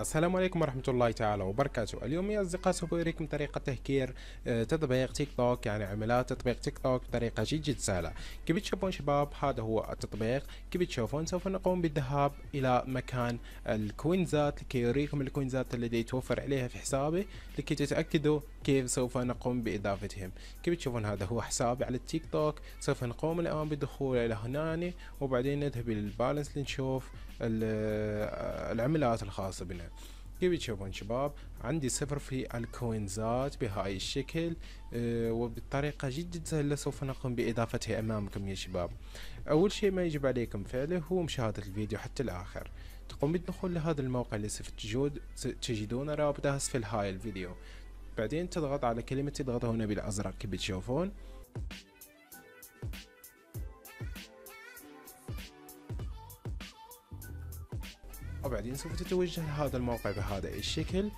السلام عليكم ورحمة الله تعالى وبركاته. اليوم يا أصدقاء سوف أريكم طريقة تهكير آه، تطبيق تيك توك يعني عملات تطبيق تيك توك بطريقة جد جد سهلة. كيف تشوفون شباب؟ هذا هو التطبيق. كيف تشوفون؟ سوف نقوم بالذهاب إلى مكان الكوينزات لكي يريكم الكوينزات التي توفر عليها في حسابي لكي تتأكدوا كيف سوف نقوم بإضافتهم؟ كيف تشوفون هذا هو حسابي على التيك توك؟ سوف نقوم الآن بالدخول إلى هنا وبعدين نذهب إلى البالانس لنشوف العملات الخاصة بنا. كيف تشوفون شباب؟ عندي صفر في الكوينزات بهاي الشكل أه وبالطريقة جدا سهلة سوف نقوم بإضافتها أمامكم يا شباب. أول شيء ما يجب عليكم فعله هو مشاهدة الفيديو حتى الآخر. تقوم بالدخول لهذا الموقع اللي سوف تجدون رابطه أسفل هاي الفيديو. بعدين تضغط على كلمة تضغط هنا بالأزرق كيف تشوفون وبعدين سوف تتوجه لهذا الموقع بهذا الشكل.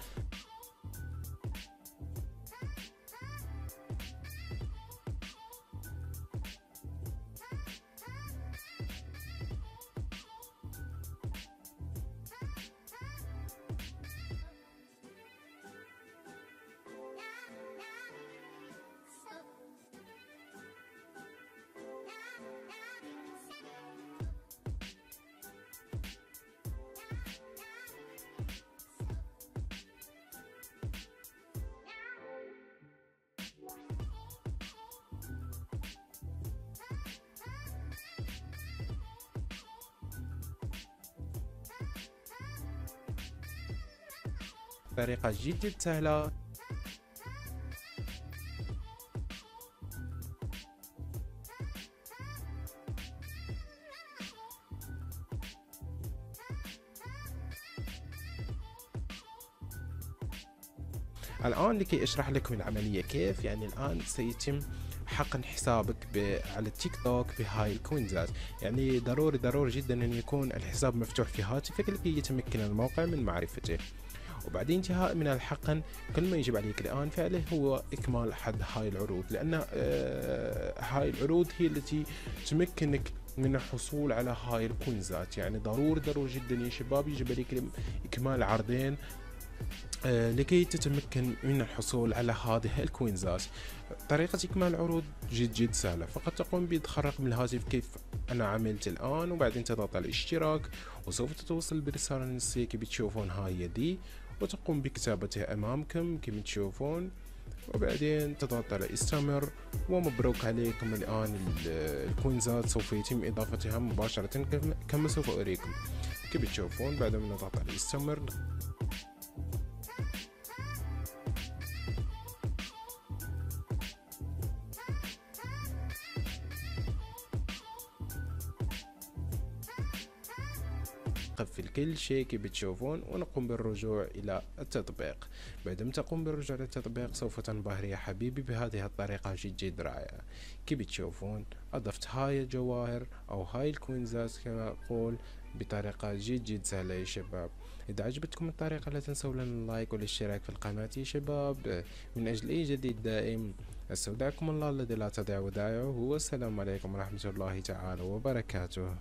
طريقة جدا سهلة الآن لكي أشرح لكم العملية كيف يعني الآن سيتم حقن حسابك على التيك توك بهاي الكوينزات؟ يعني ضروري ضروري جدا أن يكون الحساب مفتوح في هاتفك لكي يتمكن الموقع من معرفته. وبعدين انتهاء من الحقن كل ما يجب عليك الآن فعله هو إكمال أحد هاي العروض لأن آه، هاي العروض هي التي تمكنك من الحصول على هاي الكوينزات يعني ضروري ضروري جدا يا شباب يجب عليك إكمال عرضين آه، لكي تتمكن من الحصول على هذه الكوينزات طريقة إكمال العروض جد جد سهلة. فقط تقوم بإدخال رقم الهاتف كيف أنا عملت الآن وبعدين تضغط على الاشتراك وسوف تتوصل برسالة نصية كيف تشوفون هاي يدي وتقوم بكتابتها أمامكم كما تشوفون. وبعدين تضغط على استمر ومبروك عليكم الآن الكوينزات سوف يتم إضافتها مباشرة كما سوف أريكم. كما تشوفون بعد ما نضغط على استمر نقفل كل شيء كي بتشوفون ونقوم بالرجوع إلى التطبيق. بعدما تقوم بالرجوع للتطبيق سوف تنبهر يا حبيبي بهذه الطريقة جد جد رائعة. كي بتشوفون أضفت هاي الجواهر أو هاي ال coinsات كما أقول بطريقة جد جد سهلة يا شباب. إذا عجبتكم الطريقة لا تنسوا لنا ال like والاشتراك في القناة يا شباب. من أجل أي جديد دائم أستودعكم الله الذي لا تضيع ودائعه. والسلام عليكم ورحمة الله تعالى وبركاته.